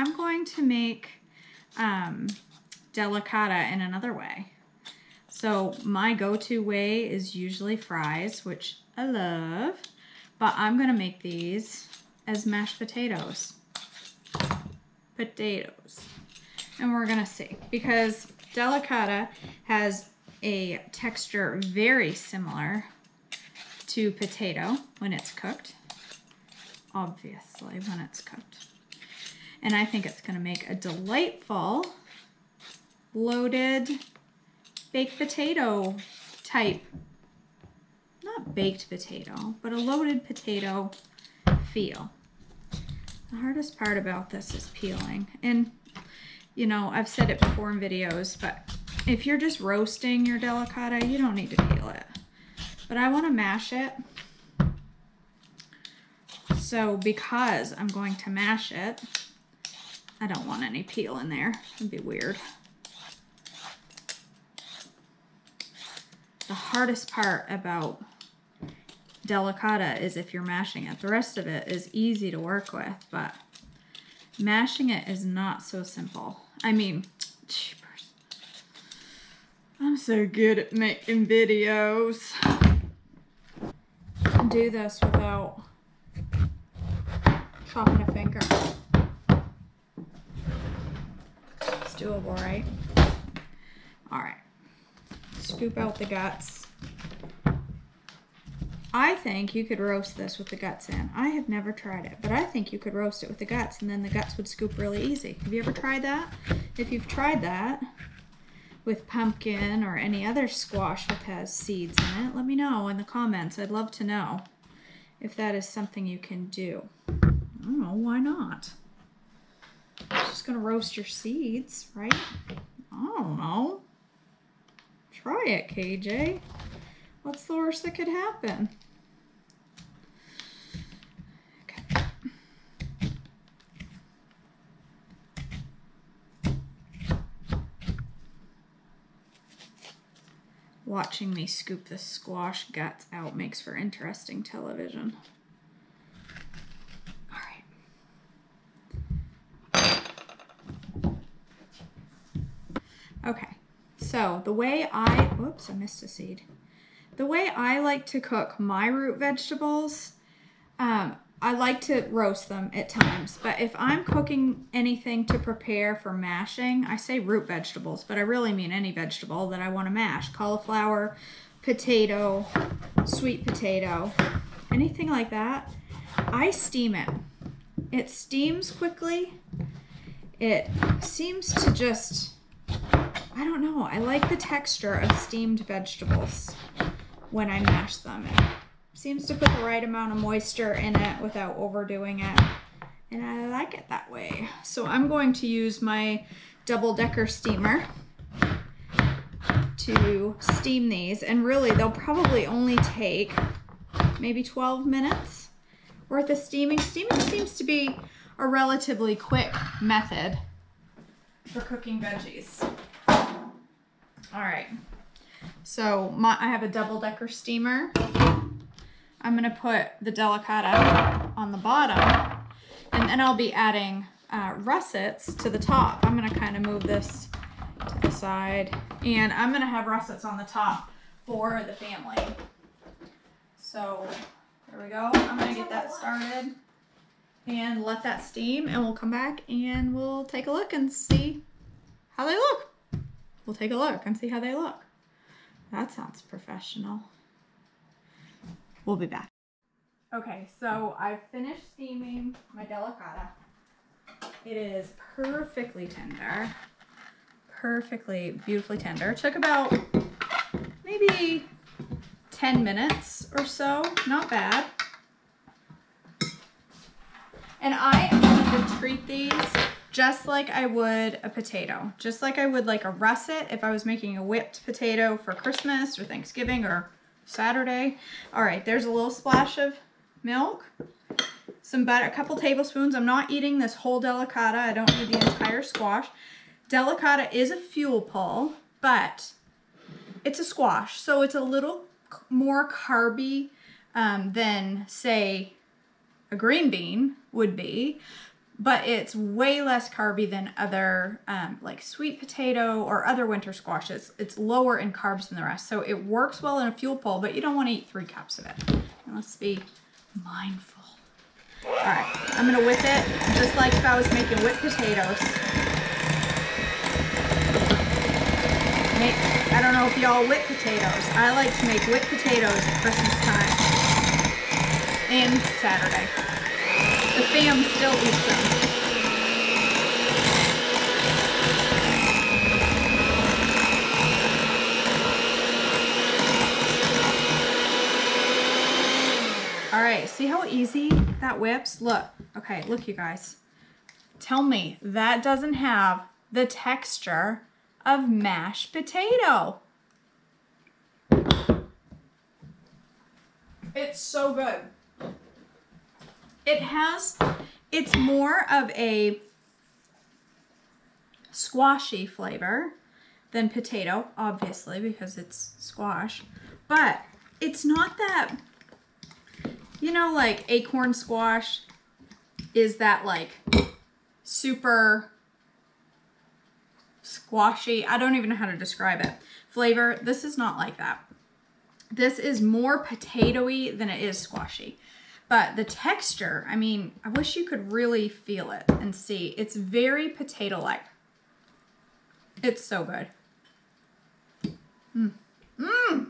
I'm going to make um, delicata in another way. So my go-to way is usually fries, which I love, but I'm gonna make these as mashed potatoes. Potatoes. And we're gonna see, because delicata has a texture very similar to potato when it's cooked. Obviously, when it's cooked. And I think it's gonna make a delightful loaded baked potato type. Not baked potato, but a loaded potato feel. The hardest part about this is peeling. And, you know, I've said it before in videos, but if you're just roasting your delicata, you don't need to peel it. But I want to mash it. So because I'm going to mash it, I don't want any peel in there. It'd be weird. The hardest part about delicata is if you're mashing it. The rest of it is easy to work with, but mashing it is not so simple. I mean, cheapers. I'm so good at making videos. Do this without chopping a finger. It's doable, right? All right scoop out the guts. I think you could roast this with the guts in. I have never tried it, but I think you could roast it with the guts and then the guts would scoop really easy. Have you ever tried that? If you've tried that with pumpkin or any other squash that has seeds in it, let me know in the comments. I'd love to know if that is something you can do. I don't know, why not? Just gonna roast your seeds, right? I don't know. Try it, KJ. What's the worst that could happen? Watching me scoop the squash guts out makes for interesting television. Okay. So the way I, whoops, I missed a seed. The way I like to cook my root vegetables, um, I like to roast them at times, but if I'm cooking anything to prepare for mashing, I say root vegetables, but I really mean any vegetable that I want to mash. Cauliflower, potato, sweet potato, anything like that. I steam it. It steams quickly. It seems to just I don't know. I like the texture of steamed vegetables when I mash them. It seems to put the right amount of moisture in it without overdoing it. And I like it that way. So I'm going to use my double decker steamer to steam these. And really, they'll probably only take maybe 12 minutes worth of steaming. Steaming seems to be a relatively quick method for cooking veggies. All right. So my, I have a double decker steamer. I'm gonna put the delicata on the bottom and then I'll be adding uh, russets to the top. I'm gonna kind of move this to the side and I'm gonna have russets on the top for the family. So there we go. I'm gonna get that started and let that steam and we'll come back and we'll take a look and see how they look. We'll take a look and see how they look. That sounds professional. We'll be back. Okay, so I've finished steaming my delicata. It is perfectly tender. Perfectly, beautifully tender. It took about maybe 10 minutes or so. Not bad. And I am going to treat these just like I would a potato, just like I would like a russet if I was making a whipped potato for Christmas or Thanksgiving or Saturday. All right, there's a little splash of milk, some butter, a couple tablespoons. I'm not eating this whole delicata. I don't need the entire squash. Delicata is a fuel pull, but it's a squash, so it's a little more carby um, than, say, a green bean would be but it's way less carby than other um, like sweet potato or other winter squashes. It's lower in carbs than the rest. So it works well in a fuel pull, but you don't want to eat three cups of it. And let's be mindful. All right, I'm gonna whip it just like if I was making whipped potatoes. Make, I don't know if y'all whip potatoes. I like to make whipped potatoes at Christmas time and Saturday. The fam still eats them. All right, see how easy that whips? Look, okay, look you guys. Tell me that doesn't have the texture of mashed potato. It's so good. It has, it's more of a squashy flavor than potato, obviously, because it's squash. But it's not that, you know, like acorn squash is that like super squashy. I don't even know how to describe it. Flavor, this is not like that. This is more potatoy than it is squashy. But the texture, I mean, I wish you could really feel it and see. It's very potato-like. It's so good. Mmm. Mmm.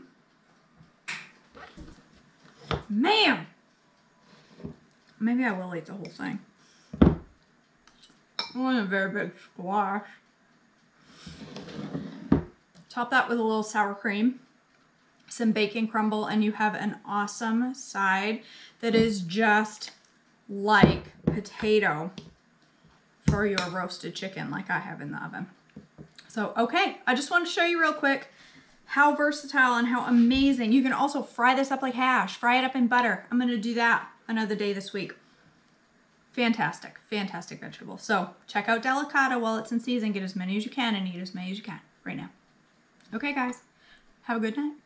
Man. Maybe I will eat the whole thing. I want a very big squash. Top that with a little sour cream some bacon crumble and you have an awesome side that is just like potato for your roasted chicken like I have in the oven. So, okay, I just wanted to show you real quick how versatile and how amazing. You can also fry this up like hash, fry it up in butter. I'm gonna do that another day this week. Fantastic, fantastic vegetable. So check out Delicata while it's in season. Get as many as you can and eat as many as you can right now. Okay, guys, have a good night.